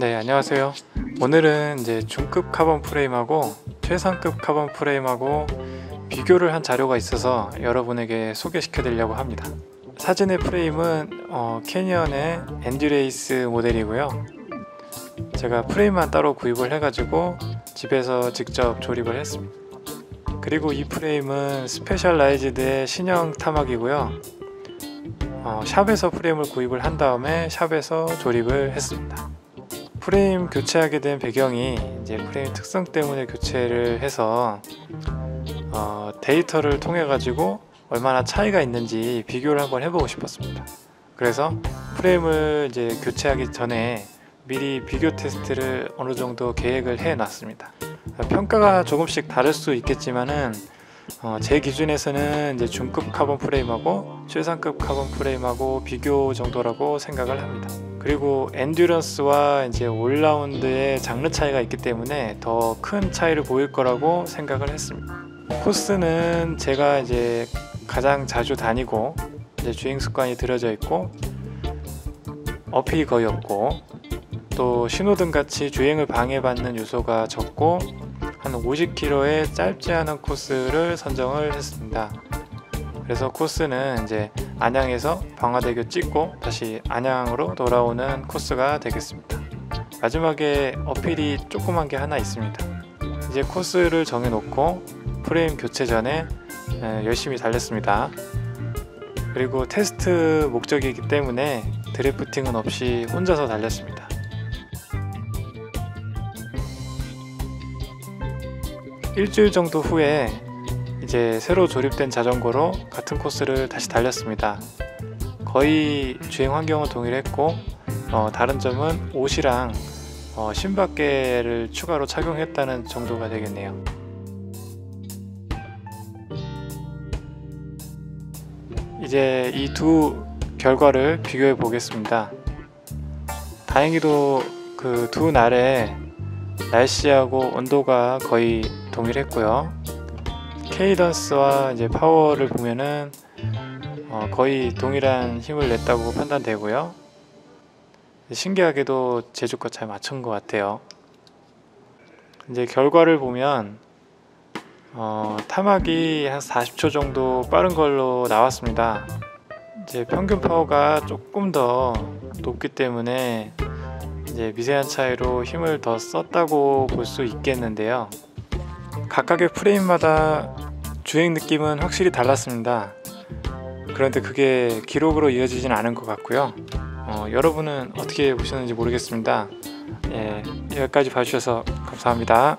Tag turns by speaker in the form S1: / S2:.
S1: 네 안녕하세요. 오늘은 이제 중급 카본 프레임하고 최상급 카본 프레임하고 비교를 한 자료가 있어서 여러분에게 소개시켜 드리려고 합니다. 사진의 프레임은 어, 캐니언의 엔듀레이스 모델이고요. 제가 프레임만 따로 구입을 해 가지고 집에서 직접 조립을 했습니다. 그리고 이 프레임은 스페셜라이즈드의 신형 타막이고요. 어, 샵에서 프레임을 구입을 한 다음에 샵에서 조립을 했습니다 프레임 교체하게 된 배경이 이제 프레임 특성 때문에 교체를 해서 어, 데이터를 통해 가지고 얼마나 차이가 있는지 비교를 한번 해보고 싶었습니다. 그래서 프레임을 이제 교체하기 전에 미리 비교 테스트를 어느 정도 계획을 해 놨습니다. 평가가 조금씩 다를 수 있겠지만은 어, 제 기준에서는 이제 중급 카본 프레임하고 최상급 카본 프레임하고 비교 정도라고 생각을 합니다. 그리고 endurance와 이제 all-round의 장르 차이가 있기 때문에 더 큰 차이를 보일 거라고 생각을 했습니다. 코스는 제가 이제 가장 자주 다니고 이제 주행 습관이 들여져 있고 uphill이 거의 없고 또 신호등 같이 주행을 방해받는 요소가 적고 한 50km의 짧지 않은 코스를 선정을 했습니다. 그래서 코스는 이제 안양에서 방화대교 찍고 다시 안양으로 돌아오는 코스가 되겠습니다. 마지막에 어필이 조그만 게 하나 있습니다. 이제 코스를 정해놓고 프레임 교체 전에 열심히 달렸습니다. 그리고 테스트 목적이기 때문에 드래프팅은 없이 혼자서 달렸습니다. 일주일 정도 후에 이제 새로 조립된 자전거로 같은 코스를 다시 달렸습니다. 거의 주행 환경은 동일했고 어, 다른 점은 옷이랑 어, 신밖에를 추가로 착용했다는 정도가 되겠네요. 이제 이 두 결과를 비교해 보겠습니다. 다행히도 그 두 날에 날씨하고 온도가 거의 동일했고요. 케이던스와 이제 파워를 보면은 어 거의 동일한 힘을 냈다고 판단되고요. 신기하게도 제주껏 잘 맞춘 것 같아요. 이제 결과를 보면 어, 타막이 한 40초 정도 빠른 걸로 나왔습니다. 이제 평균 파워가 조금 더 높기 때문에 이제 미세한 차이로 힘을 더 썼다고 볼 수 있겠는데요. 각각의 프레임마다 주행 느낌은 확실히 달랐습니다. 그런데 그게 기록으로 이어지진 않은 것 같고요. 어, 여러분은 어떻게 보셨는지 모르겠습니다. 예, 여기까지 봐주셔서 감사합니다.